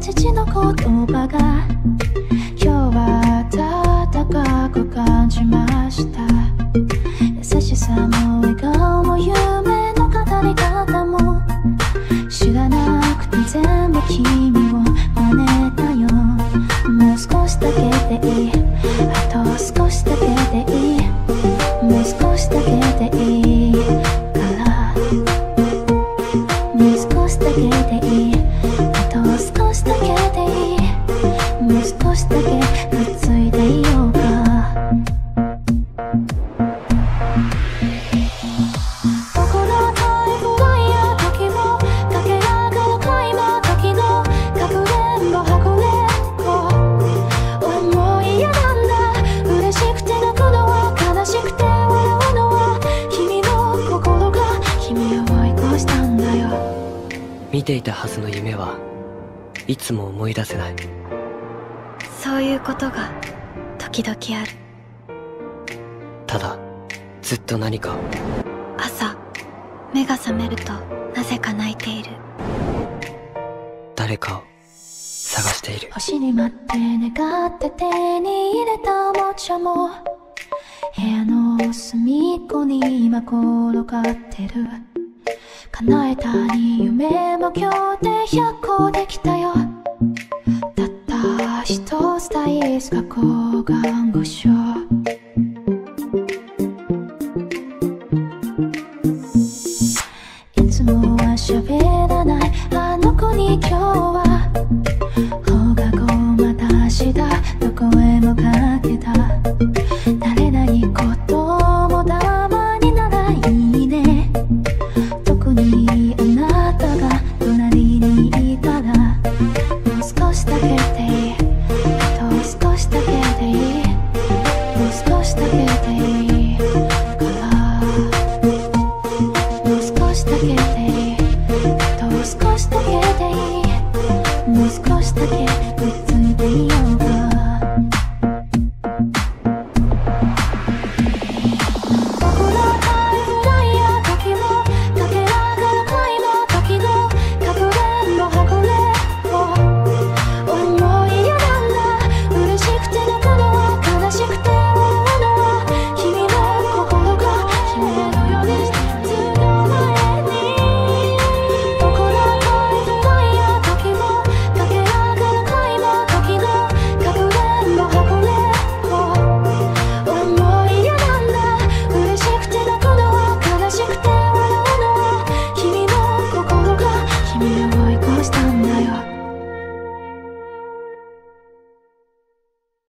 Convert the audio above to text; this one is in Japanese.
父の言葉が今日は暖かく感じました。い越したんだよ。見ていたはずの夢はいつも思い出せない。そういうことが時々ある。ただずっと何かを。朝目が覚めるとなぜか泣いている。誰かを。探している。星に待って願って手に入れたおもちゃも。部屋の隅っこに今転がってる。叶えたに夢も今日で100個できたよ喋らない。あの子に今日は。放課後また明日。Put